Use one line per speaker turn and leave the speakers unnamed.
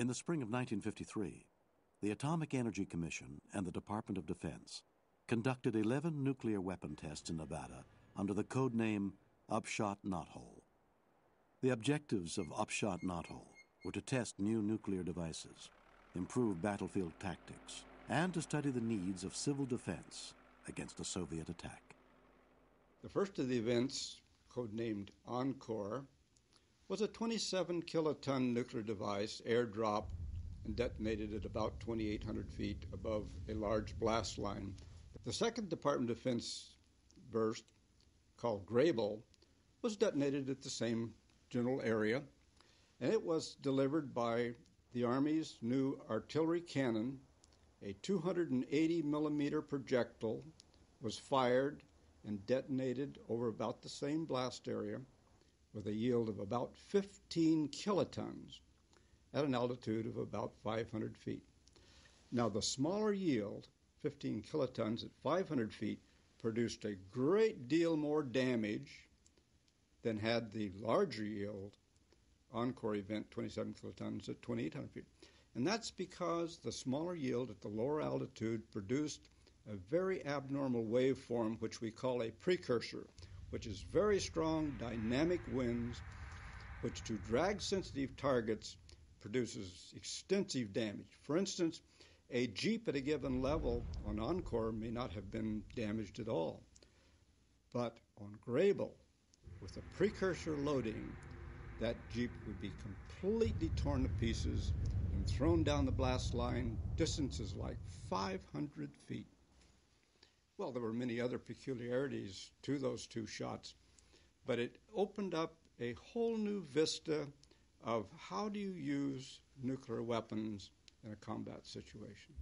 In the spring of 1953, the Atomic Energy Commission and the Department of Defense conducted 11 nuclear weapon tests in Nevada under the code name Upshot Knothole. The objectives of Upshot Knothole were to test new nuclear devices, improve battlefield tactics, and to study the needs of civil defense against a Soviet attack.
The first of the events, codenamed Encore, was a 27 kiloton nuclear device airdropped and detonated at about 2,800 feet above a large blast line. The second Department of Defense burst, called Grable, was detonated at the same general area, and it was delivered by the Army's new artillery cannon. A 280 millimeter projectile was fired and detonated over about the same blast area with a yield of about 15 kilotons at an altitude of about 500 feet. Now, the smaller yield, 15 kilotons at 500 feet, produced a great deal more damage than had the larger yield Encore event, 27 kilotons at 2,800 feet. And that's because the smaller yield at the lower altitude produced a very abnormal waveform, which we call a precursor, which is very strong dynamic winds, which to drag sensitive targets produces extensive damage. For instance, a Jeep at a given level on Encore may not have been damaged at all. But on Grable, with a precursor loading, that Jeep would be completely torn to pieces and thrown down the blast line distances like 500 feet. Well, there were many other peculiarities to those two shots, but it opened up a whole new vista of how do you use nuclear weapons in a combat situation.